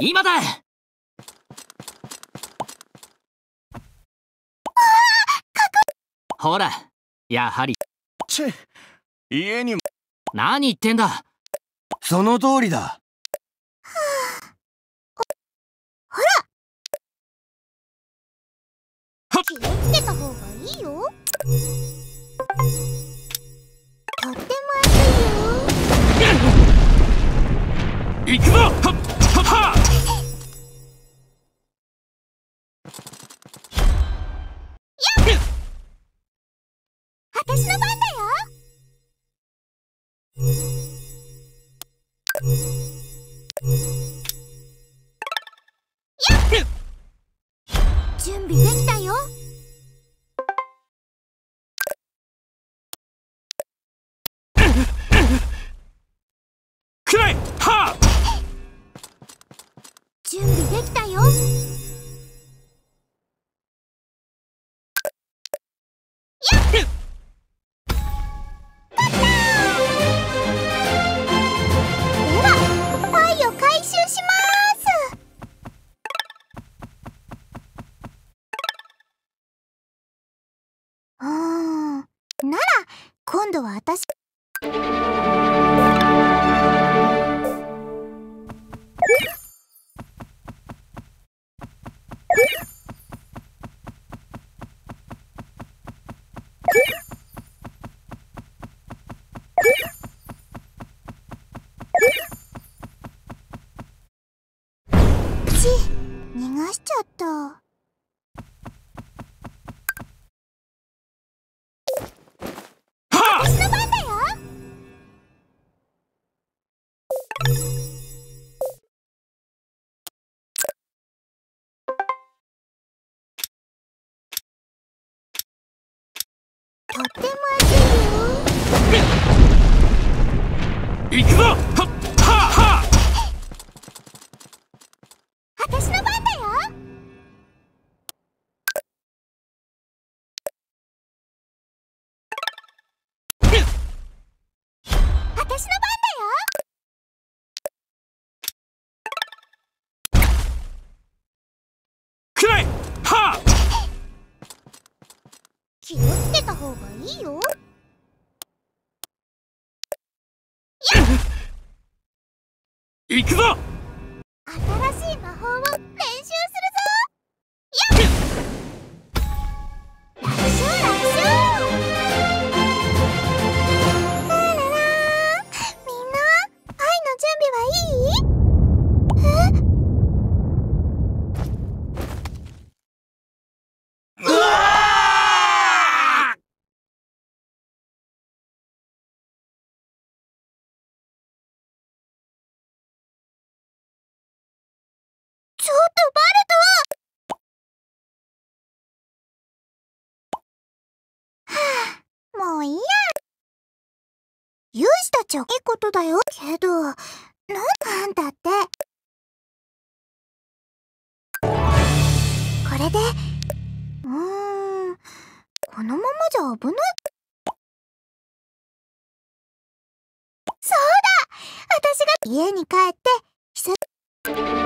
今だ。ほらやはり。チェ家にも。何言ってんだ。その通りだ。気をつけた方がいいよ。とっても熱いよ。行くぞ今度は私。行くぞ！はっはは私の番だよ。私の番だよ。くらい！は気をつけた方がいいよ行くぞ私たちはいいことだよ。けどなんなんだって。これでうーんこのままじゃ危ない。そうだ。私が家に帰って久バ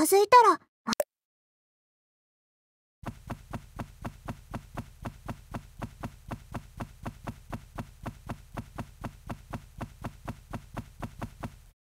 近づいたら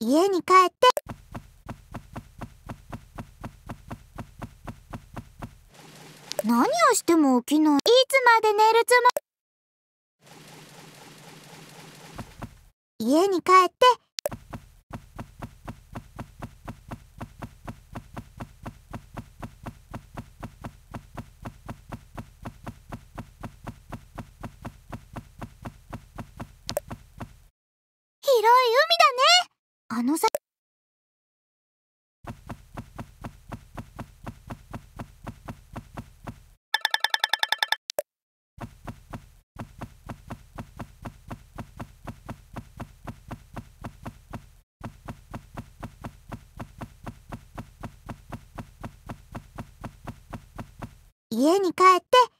家に帰って。何をしても起きない。いつまで寝るつも家に帰って。あのさ家に帰って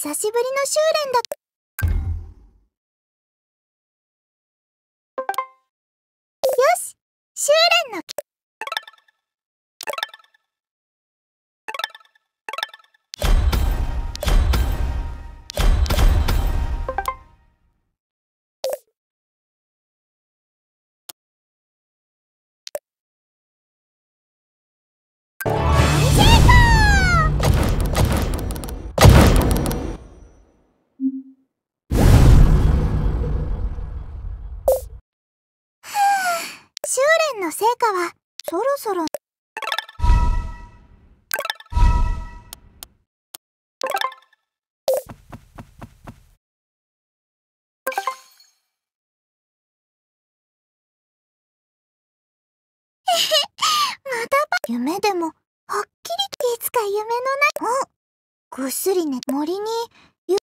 久しぶりの修練だの成果はそろそろ。またば。夢でもはっきりいつか夢のない。おぐっすりね森にゆ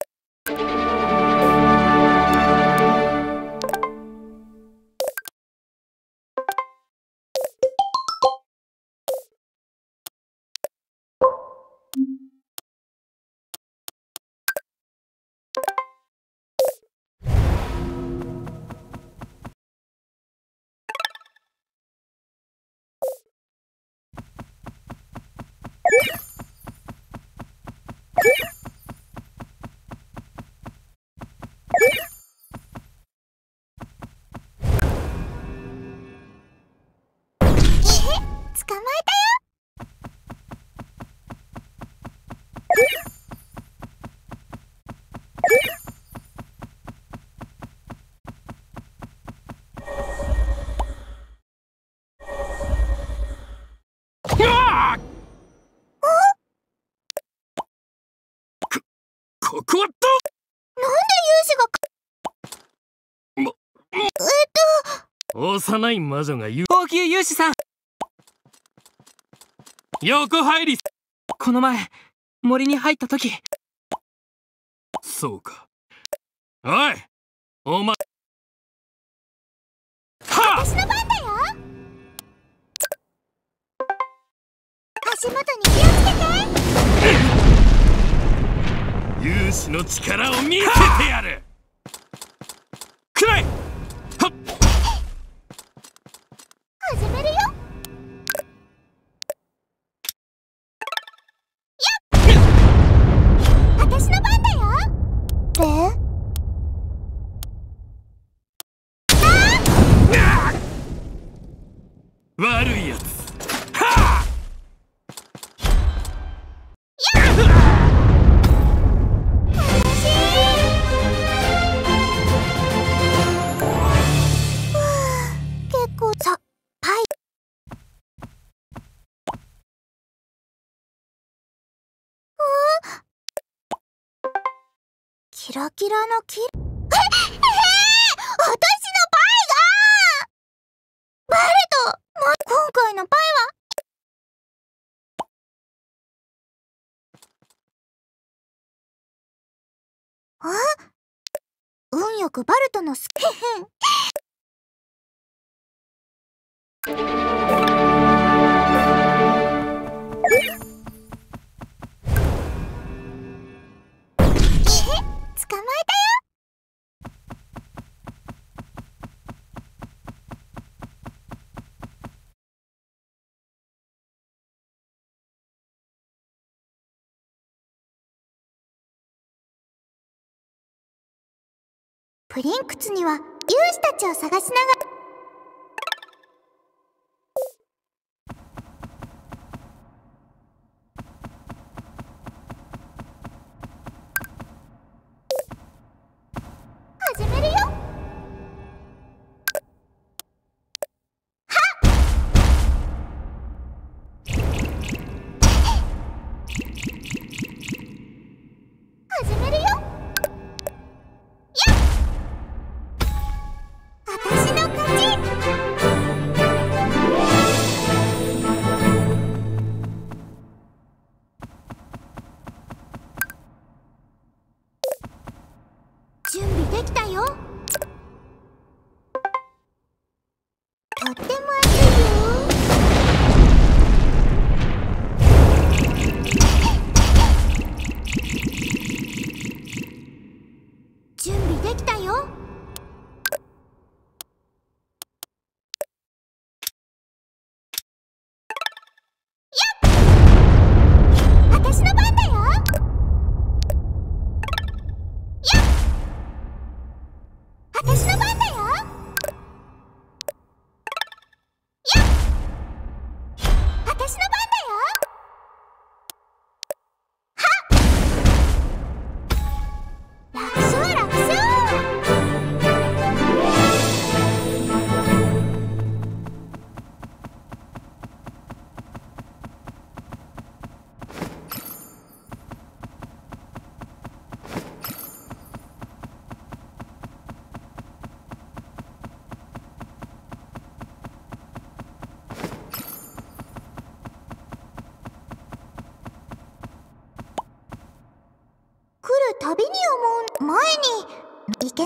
幼い魔女が言う。高級勇士さん。横入り。この前森に入った時。そうか。おいお前。は私の番だよ。足元に気をつけて。勇士の力を見せてやる。くらいキラキラのキラ。ええー私のパイがバレた、ま、今回のパイは。あ運よくバルトのスケヘンプリンクツには勇士たちを探しながら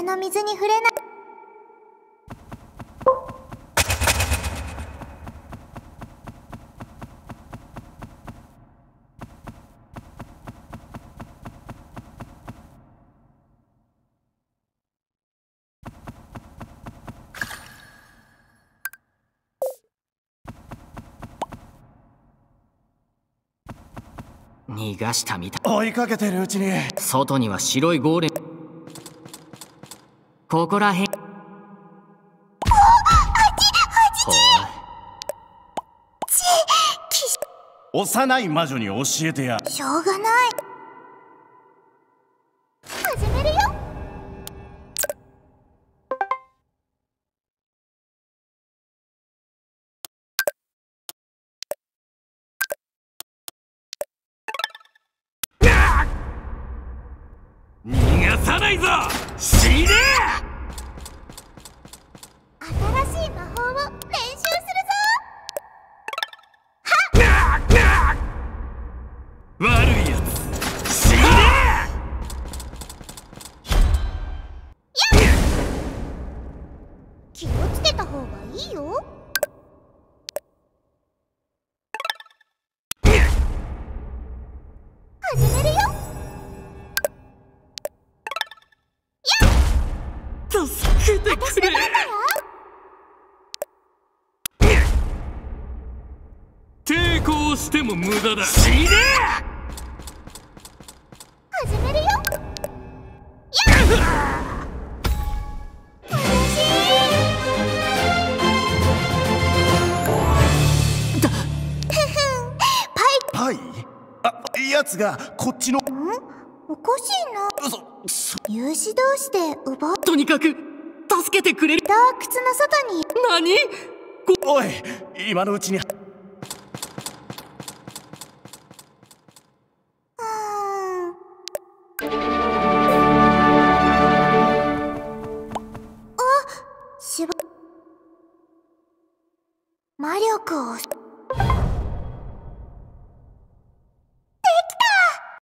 の水に触れない。逃がしたみたい。追いかけてるうちに。外には白いゴーレムここらへん。ほ幼い魔女に教えてやしょうがない始めるよ逃がさないぞ死ね新しい魔法を。助けてくれ。だよ抵抗しても無駄だ。死ね始めるよ。パイ。あやつがこっちのおかしいな。有志同士で奪っとにかく助けてくれる。た靴の外に。何？おい今のうちに